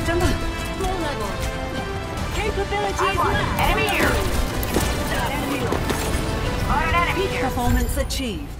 system. low level. Capability Enemy here. Enemy. Spot an enemy. Performance achieved.